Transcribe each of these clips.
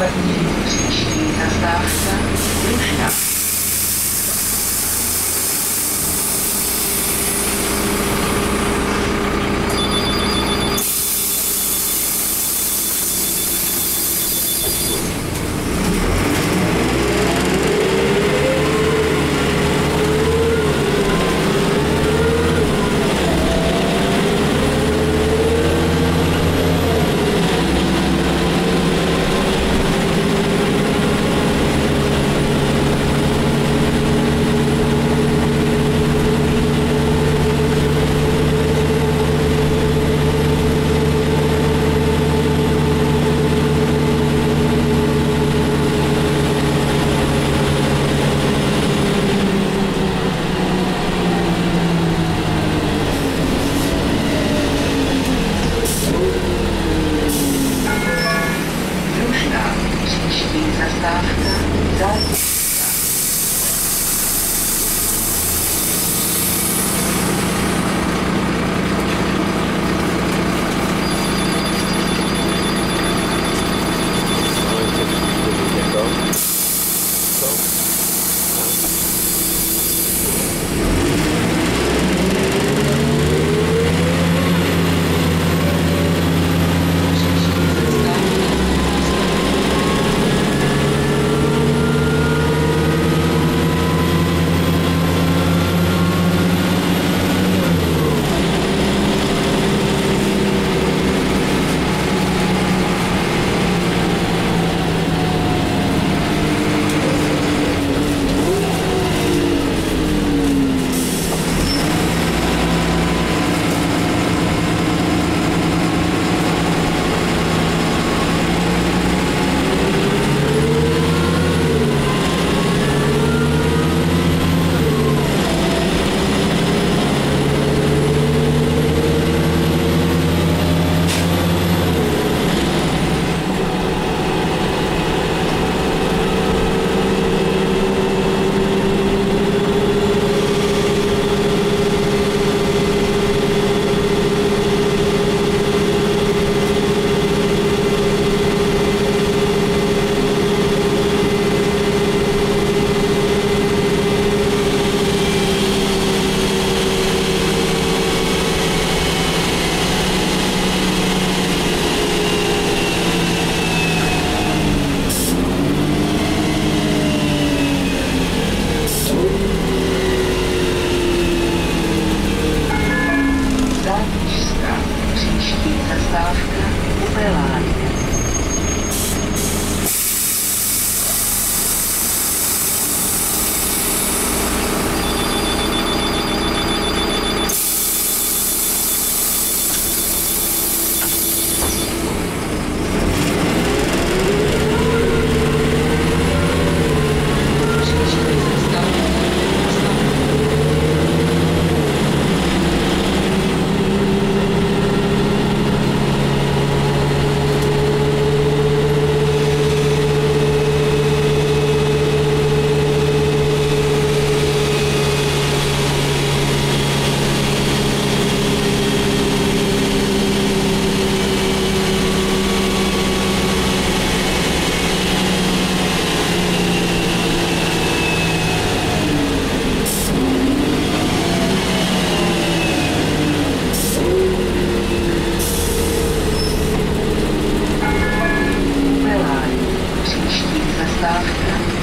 поднимитесь, доставка, душа.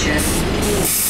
Zastávka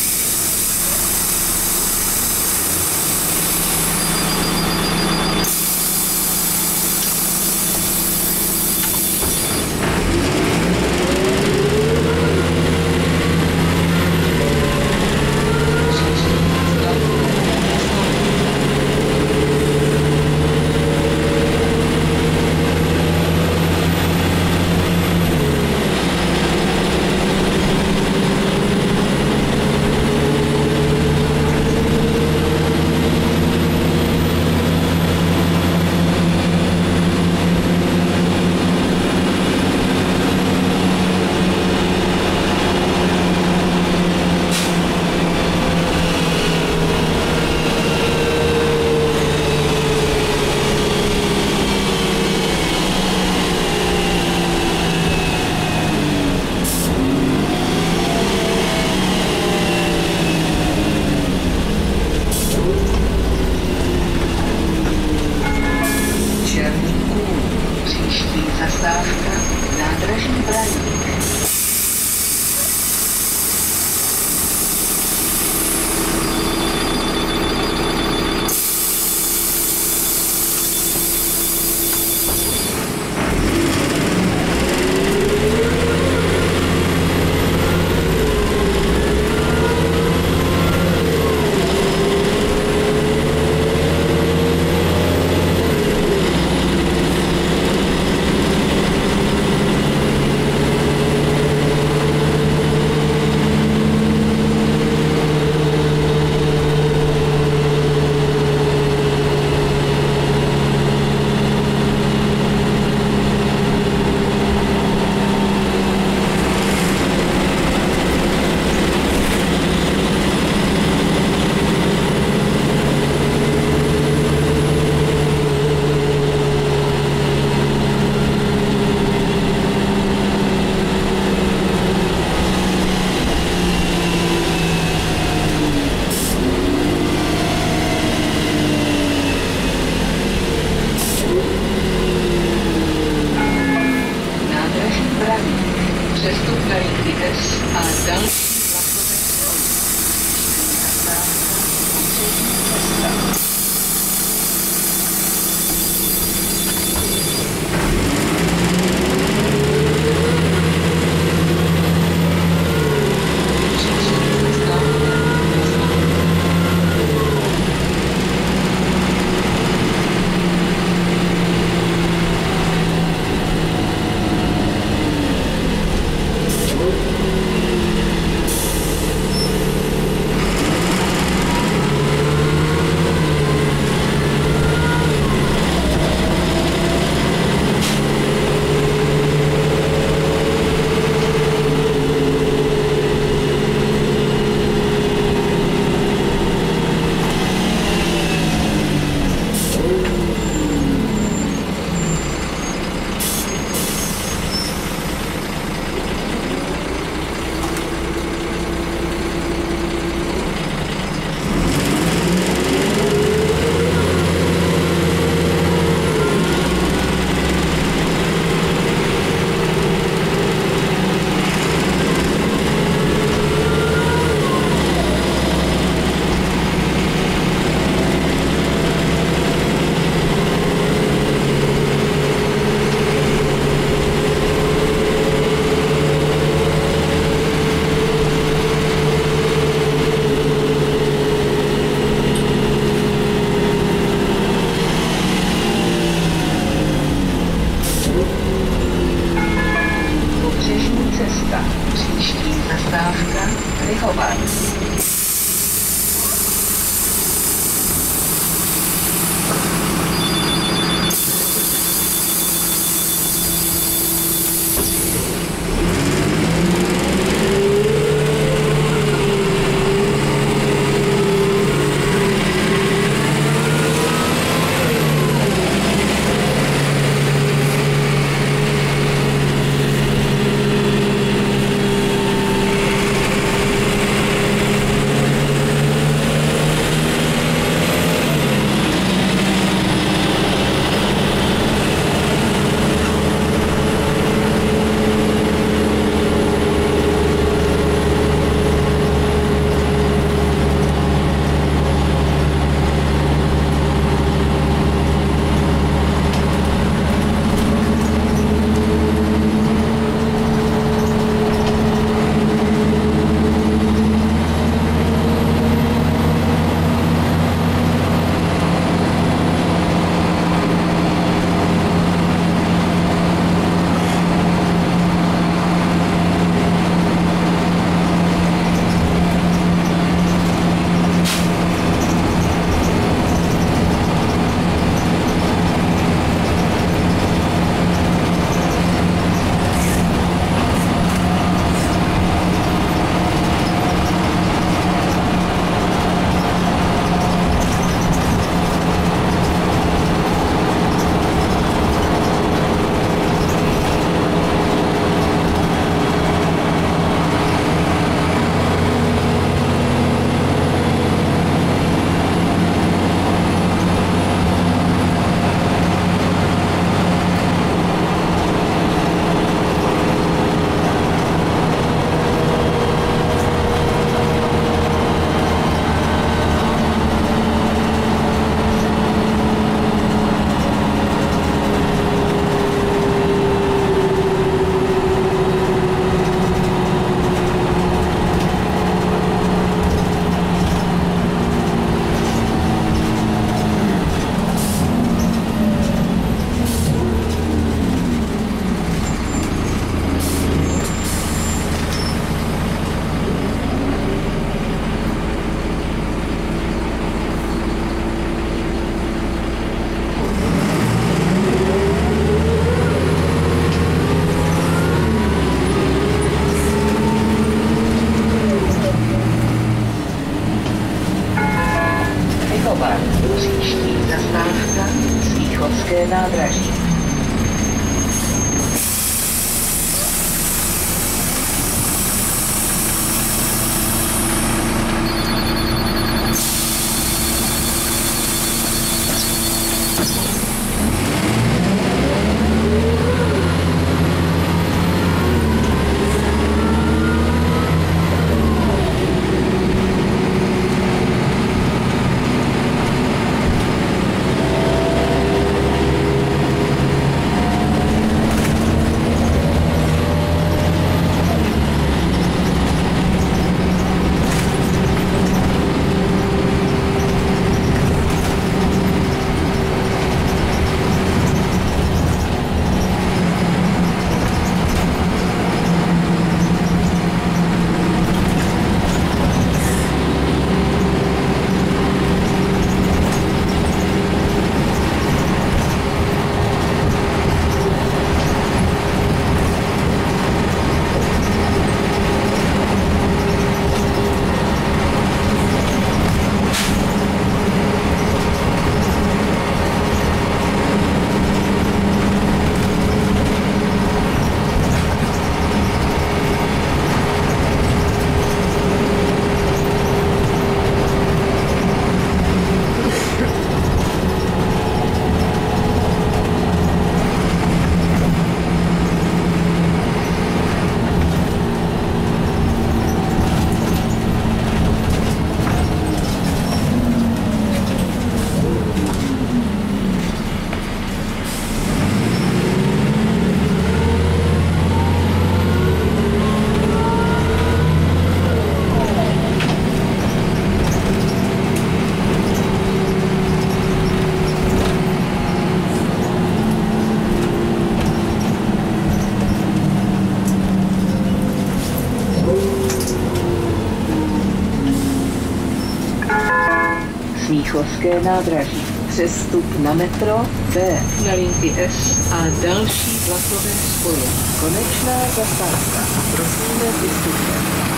Smíchovské nádraží. Přestup na metro B na linky S a další vlakové spoje. Konečná zastávka. Prosíme vystupte.